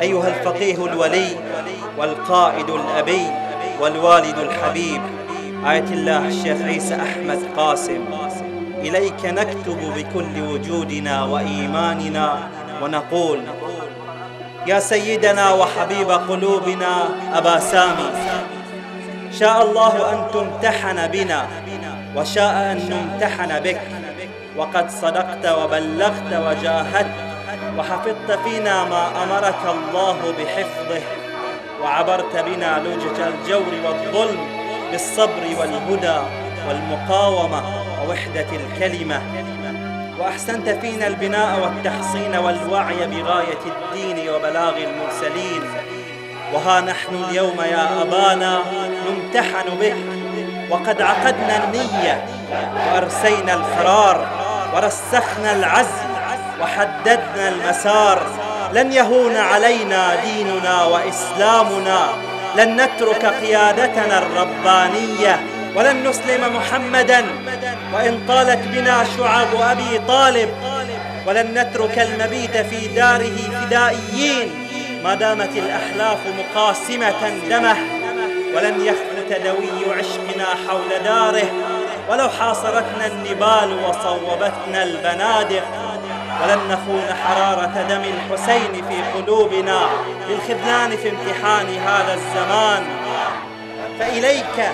أيها الفقيه الولي والقائد الأبي والوالد الحبيب آية الله الشيخ عيسى أحمد قاسم. إليك نكتب بكل وجودنا وإيماننا ونقول يا سيدنا وحبيب قلوبنا أبا سامي شاء الله أن تمتحن بنا وشاء أن نمتحن بك. وقد صدقت وبلغت وجاهدت وحفظت فينا ما أمرك الله بحفظه وعبرت بنا لجج الجور والظلم بالصبر والهدى والمقاومة ووحدة الكلمة. وأحسنت فينا البناء والتحصين والوعي بغاية الدين وبلاغ المرسلين. وها نحن اليوم يا أبانا نمتحن بك وقد عقدنا النية وأرسينا القرار ورسخنا العزم وحددنا المسار. لن يهون علينا ديننا وإسلامنا. لن نترك قيادتنا الربانية. ولن نسلم محمدا. وإن طالت بنا شعب أبي طالب. ولن نترك المبيت في داره فدائيين. ما دامت الأحلاف مقاسمة دمه. ولن يخفت دوي عشقنا حول داره. ولو حاصرتنا النبال وصوبتنا البنادق ولن نخون حرارة دم الحسين في قلوبنا بالخذلان في امتحان هذا الزمان. فإليك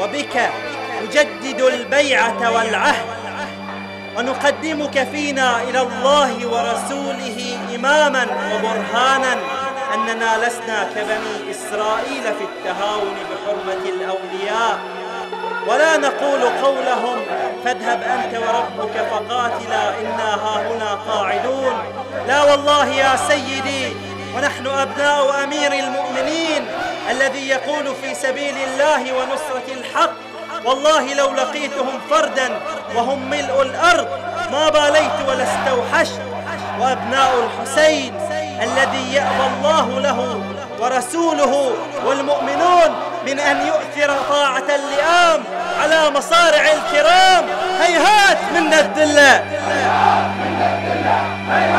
وبك نجدد البيعة والعهد ونقدمك فينا إلى الله ورسوله إماما وبرهانا أننا لسنا كبني إسرائيل في التهاون بحرمة الأولياء. ولا نقول قولهم فاذهب أنت وربك فقاتلا إنا هاهنا قاعدون. لا والله يا سيدي ونحن أبناء أمير المؤمنين الذي يقول في سبيل الله ونصرة الحق والله لو لقيتهم فردا وهم ملء الأرض ما باليت ولا استوحشت. وأبناء الحسين الذي يأبى الله له ورسوله والمؤمنون من أن يؤثر طاعة اللئام على مصارع الكرام. هيهات من الذلة هيهات من الذلة هيهات من الذلة هيهات من الذلة